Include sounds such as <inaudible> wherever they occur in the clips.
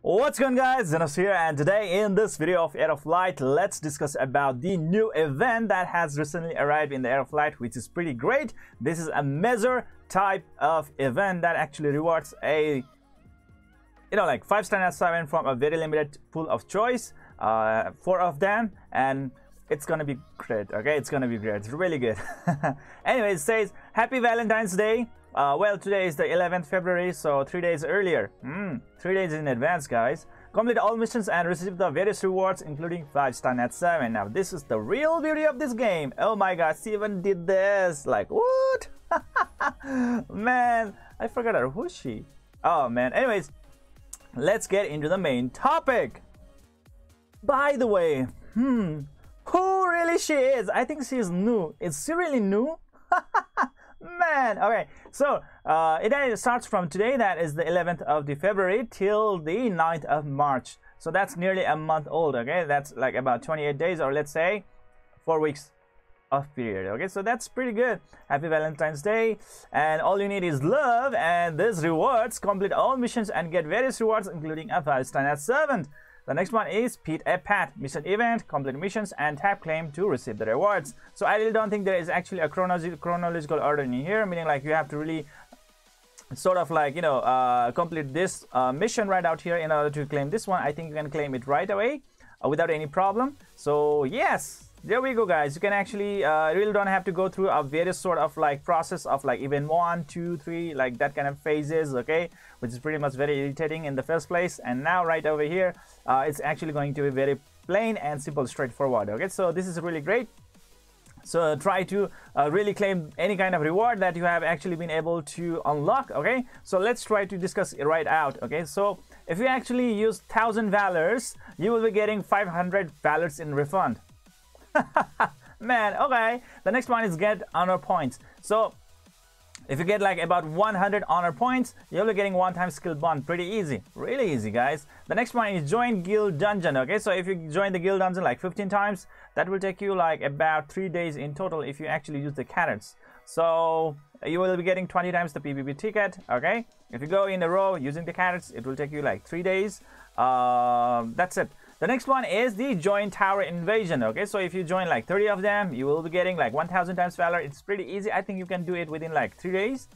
What's going on guys, Zennosh here and today in this video of Heir of Light, let's discuss about the new event that has recently arrived in the Heir of Light which is pretty great. This is a measure type of event that actually rewards a, you know, like 5 star 7 from a very limited pool of choice, uh, 4 of them and it's gonna be great, okay? It's gonna be great, it's really good. <laughs> anyway, it says, Happy Valentine's Day. Uh, well, today is the 11th February, so three days earlier. Hmm, three days in advance, guys. Complete all missions and receive the various rewards, including 5 star nat 7. Now, this is the real beauty of this game. Oh my god, Steven did this. Like, what? <laughs> man, I forgot her. Who's she? Oh man, anyways, let's get into the main topic. By the way, hmm, who really she is? I think she is new. Is she really new? <laughs> man okay so uh, it starts from today that is the 11th of the february till the 9th of march. So that's nearly a month old okay? That's like about 28 days or let's say four weeks of period okay? So that's pretty good. Happy valentine's day. And all you need is love and this rewards complete all missions and get various rewards including a star servant the next one is Pete a Pat mission event, complete missions, and tap claim to receive the rewards. So I really don't think there is actually a chronological order in here, meaning like you have to really sort of like you know uh, complete this uh, mission right out here in order to claim this one. I think you can claim it right away uh, without any problem. So yes, there we go guys. You can actually uh, really don't have to go through a various sort of like process of like even one two three like that kind of phases okay? Which is pretty much very irritating in the first place. And now right over here uh, it's actually going to be very plain and simple straightforward okay? So this is really great. So try to uh, really claim any kind of reward that you have actually been able to unlock okay? So let's try to discuss it right out okay? So if you actually use 1000 valors you will be getting 500 valors in refund <laughs> Man, okay. The next one is get honor points. So if you get like about 100 honor points, you'll be getting one time skill bond. Pretty easy. Really easy, guys. The next one is join guild dungeon. Okay, so if you join the guild dungeon like 15 times, that will take you like about 3 days in total if you actually use the carrots. So you will be getting 20 times the PvP ticket. Okay, if you go in a row using the carrots, it will take you like 3 days. Uh, that's it. The next one is the joint tower invasion. Okay, so if you join like 30 of them, you will be getting like 1000 times valor. It's pretty easy. I think you can do it within like 3 days.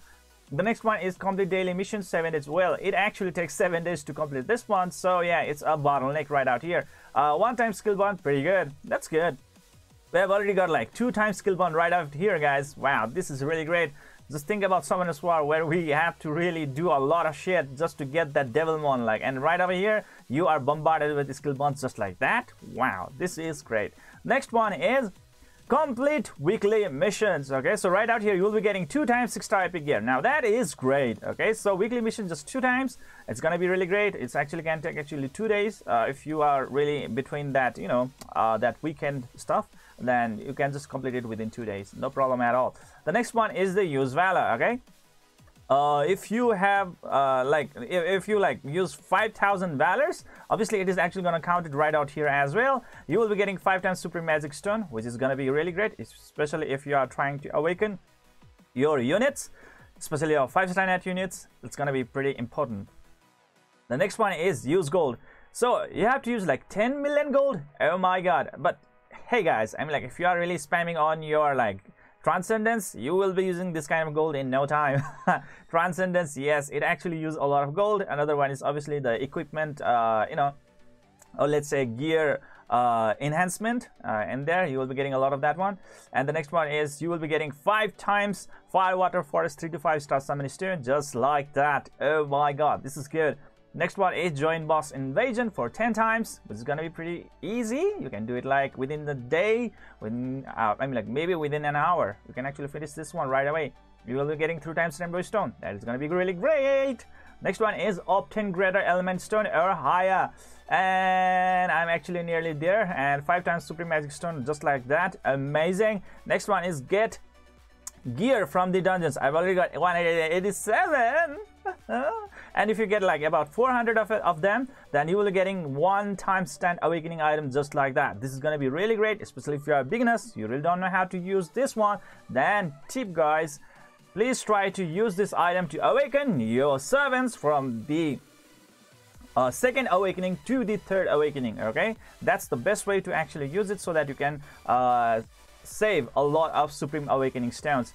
The next one is complete daily mission 7 days. Well, it actually takes 7 days to complete this one. So yeah, it's a bottleneck right out here. Uh, one time skill bond, pretty good. That's good. We have already got like 2 times skill bond right out here, guys. Wow, this is really great. Just think about Summoners War where we have to really do a lot of shit just to get that Devilmon like and right over here you are bombarded with skill bonds just like that. Wow, this is great. Next one is complete weekly missions okay? So right out here you will be getting two times six star epic gear. Now that is great okay? So weekly mission just two times. It's gonna be really great. It's actually can take actually two days. Uh, if you are really between that you know uh, that weekend stuff then you can just complete it within two days. No problem at all. The next one is the use valor okay uh, if you have uh, like if, if, you like use 5000 valors obviously it is actually going to count it right out here as well. You will be getting five times supreme magic stone which is going to be really great especially if you are trying to awaken your units especially your five star nat units. It's going to be pretty important. The next one is use gold. So you have to use like 10 million gold? Oh my god. But hey guys i mean like if you are really spamming on your like Transcendence, you will be using this kind of gold in no time. <laughs> Transcendence, yes, it actually uses a lot of gold. Another one is obviously the equipment, uh, you know, or let's say gear uh, enhancement uh, in there you will be getting a lot of that one and the next one is you will be getting five times fire water forest three to five star summon stone just like that oh my god this is good Next one is join boss invasion for 10 times, which is gonna be pretty easy. You can do it like within the day, within, uh, I mean like maybe within an hour. You can actually finish this one right away. You will be getting two times rainbow stone. That is gonna be really great. Next one is obtain greater element stone or higher. And I'm actually nearly there. And five times supreme magic stone just like that. Amazing. Next one is get gear from the dungeons. I've already got 187. <laughs> and if you get like about 400 of, it, of them then you will be getting one time stand awakening item just like that. This is going to be really great especially if you are beginners. You really don't know how to use this one. Then tip guys please try to use this item to awaken your servants from the uh, second awakening to the third awakening okay? That's the best way to actually use it so that you can uh, save a lot of supreme awakening stones.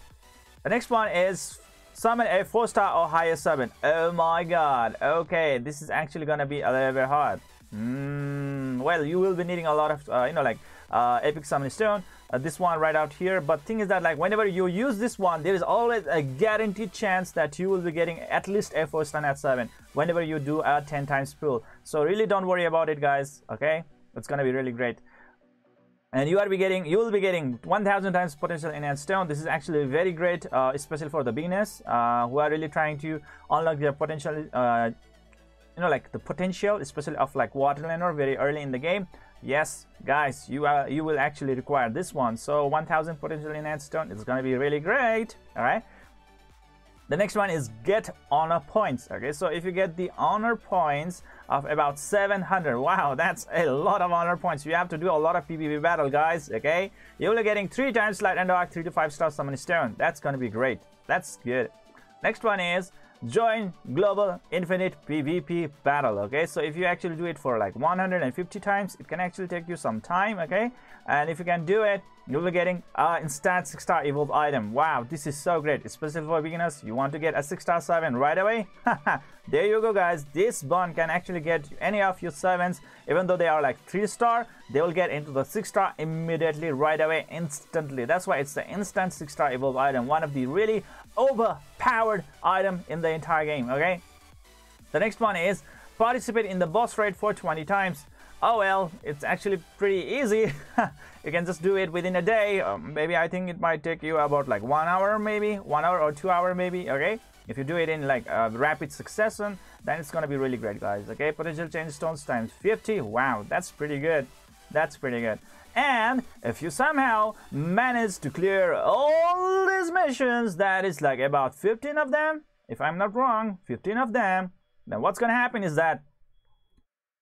The next one is summon a four star or higher summon oh my god. Okay this is actually gonna be a little bit hard. Mm, well you will be needing a lot of uh, you know like uh, epic summon stone uh, this one right out here. But thing is that like whenever you use this one there is always a guaranteed chance that you will be getting at least a 4 stun at 7 whenever you do a 10 times pull so really don't worry about it guys okay? It's gonna be really great and you are be getting you will be getting 1000 times potential enhanced stone. This is actually very great uh, especially for the beginners uh, who are really trying to unlock their potential uh, you know like the potential especially of like water laner very early in the game. Yes guys you are you will actually require this one. So 1000 potential enhanced stone is going to be really great all right the next one is get honor points. Okay so if you get the honor points of about 700 wow that's a lot of honor points. You have to do a lot of pvp battle guys okay? You'll be getting three times light and dark three to five star summon stone. That's to be great. That's good. Next one is join global infinite pvp battle okay? So if you actually do it for like 150 times it can actually take you some time okay? And if you can do it you'll be getting an instant 6 star evolve item. Wow this is so great especially for beginners. You want to get a 6 star 7 right away <laughs> there you go guys. This bond can actually get any of your sevens even though they are like 3 star they will get into the 6 star immediately right away instantly. That's why it's the instant 6 star evolve item one of the really overpowered item in the entire game okay? The next one is participate in the boss raid for 20 times. Oh well it's actually pretty easy. <laughs> You can just do it within a day. Um, maybe i think it might take you about like one hour maybe one hour or two hour maybe okay if you do it in like a rapid succession then it's gonna be really great guys okay? Potential change stones times 50 wow that's pretty good. That's pretty good. And if you somehow manage to clear all these missions that is like about 15 of them if i'm not wrong 15 of them then what's gonna happen is that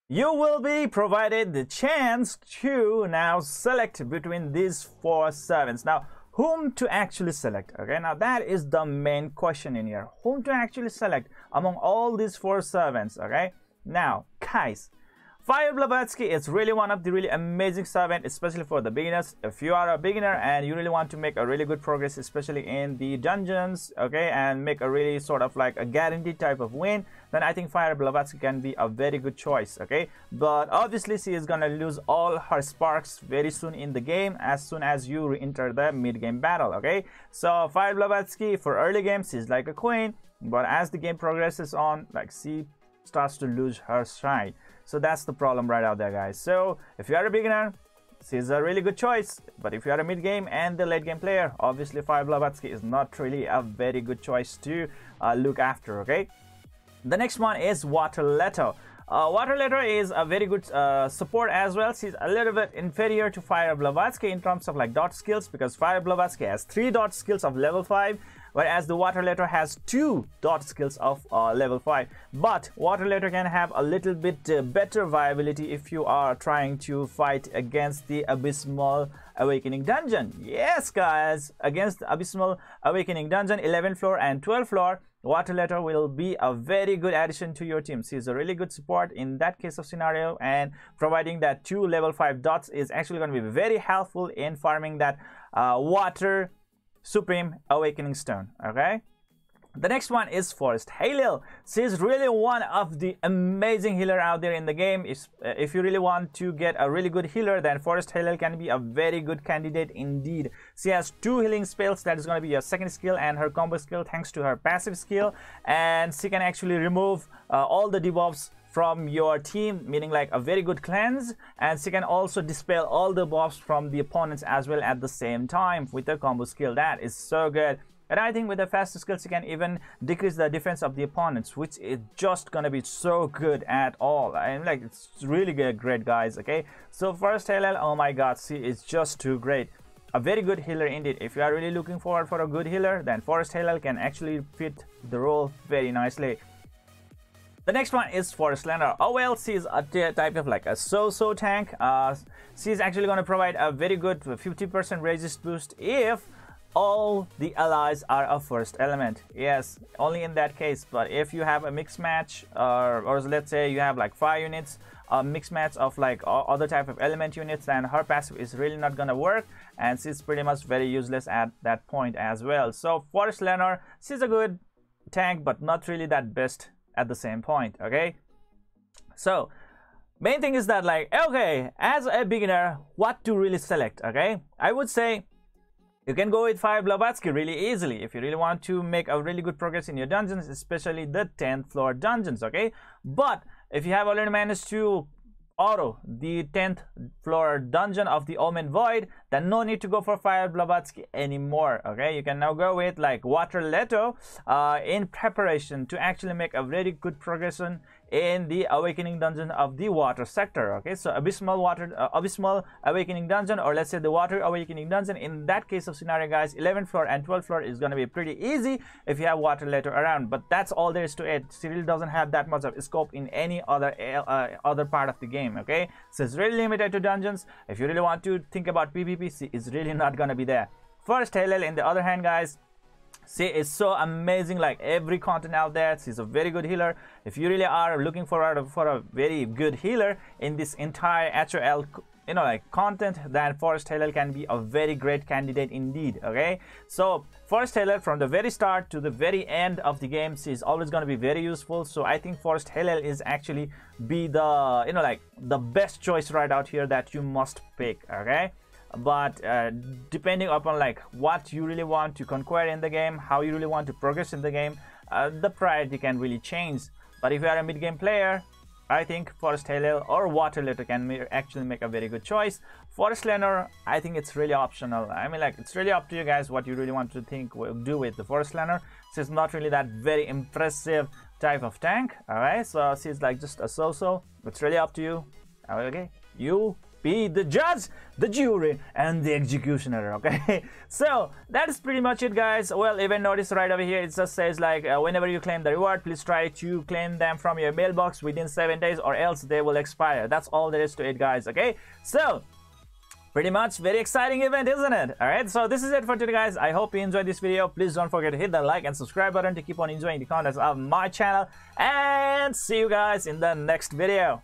you will be provided the chance to now select between these four servants now whom to actually select okay? Now that is the main question in here. Whom to actually select among all these four servants okay? Now guys Fire Blavatsky is really one of the really amazing servant, especially for the beginners. If you are a beginner and you really want to make a really good progress, especially in the dungeons, okay, and make a really sort of like a guaranteed type of win, then I think Fire Blavatsky can be a very good choice, okay. But obviously, she is gonna lose all her sparks very soon in the game, as soon as you re enter the mid-game battle, okay. So Fire Blavatsky for early games is like a queen, but as the game progresses on, like she starts to lose her shine. So that's the problem right out there, guys. So if you are a beginner, this is a really good choice. But if you are a mid game and the late game player, obviously Fire Blavatsky is not really a very good choice to uh, look after, okay? The next one is Water Leto. Uh, Water Leto is a very good uh, support as well. She's a little bit inferior to Fire Blavatsky in terms of like dot skills because Fire Blavatsky has 3 dot skills of level 5 whereas the water Leto has two dot skills of uh, level 5 but water Leto can have a little bit uh, better viability if you are trying to fight against the abysmal awakening dungeon. Yes guys against abysmal awakening dungeon 11th floor and 12th floor water Leto will be a very good addition to your team. She's a really good support in that case of scenario and providing that two level 5 dots is actually going to be very helpful in farming that uh, water Supreme Awakening Stone. Okay. The next one is Forest Halil. She's really one of the amazing healer out there in the game. If, uh, if you really want to get a really good healer, then Forest Halil can be a very good candidate indeed. She has two healing spells that is going to be a second skill and her combo skill thanks to her passive skill. And she can actually remove uh, all the debuffs from your team, meaning like a very good cleanse. And she can also dispel all the buffs from the opponents as well at the same time with the combo skill. That is so good. And I think with the faster skills, you can even decrease the defense of the opponents, which is just gonna be so good at all. I'm like, it's really good, great guys. Okay, so Forest Halil, oh my god, see, it's just too great. A very good healer indeed. If you are really looking forward for a good healer, then Forest Halil can actually fit the role very nicely. The next one is Forest Lander. OL is a type of like a so-so tank. Uh, she's actually going to provide a very good 50% resist boost if all the allies are a first element yes only in that case but if you have a mixed match or, or let's say you have like five units a mixed match of like other type of element units then her passive is really not gonna work and she's pretty much very useless at that point as well so forest Llanowar she's a good tank but not really that best at the same point okay so main thing is that like okay as a beginner what to really select okay i would say you can go with Fire Blavatsky really easily if you really want to make a really good progress in your dungeons, especially the 10th floor dungeons, okay? But if you have already managed to auto the 10th floor dungeon of the Omen Void, then no need to go for Fire Blavatsky anymore, okay? You can now go with like Water Leto uh, in preparation to actually make a very good progression in the awakening dungeon of the water sector okay? So abysmal water uh, abysmal awakening dungeon or let's say the water awakening dungeon. In that case of scenario guys 11th floor and 12th floor is going to be pretty easy if you have Water Leto around but that's all there is to it. Cyril doesn't have that much of scope in any other uh, other part of the game okay? So it's really limited to dungeons. If you really want to think about PvP it's really not going to be there. Forest Hellel in the other hand guys See, it's so amazing. Like every content out there, she's a very good healer. If you really are looking for a, for a very good healer in this entire HOL, you know, like content, then Forest Hellel can be a very great candidate indeed. Okay, so Forest Hellel from the very start to the very end of the game, she's always going to be very useful. So I think Forest Hellel is actually be the you know like the best choice right out here that you must pick. Okay but uh, depending upon like what you really want to conquer in the game how you really want to progress in the game uh, the priority can really change but if you are a mid-game player I think Forest Hellel or Water Leto can actually make a very good choice. Forest Llanowar, I think it's really optional. I mean, like, it's really up to you guys what you really want to think do with the Forest Llanowar. She's not really that very impressive type of tank, alright? So she's like just a so-so. It's really up to you. Okay, you be the judge, the jury, and the executioner. Okay, <laughs> so that's pretty much it, guys. Well, even notice right over here, it just says like uh, whenever you claim the reward, please try to claim them from your mailbox within seven days, or else they will expire. That's all there is to it, guys. Okay, so pretty much very exciting event isn't it all right so this is it for today guys i hope you enjoyed this video please don't forget to hit the like and subscribe button to keep on enjoying the contents of my channel and see you guys in the next video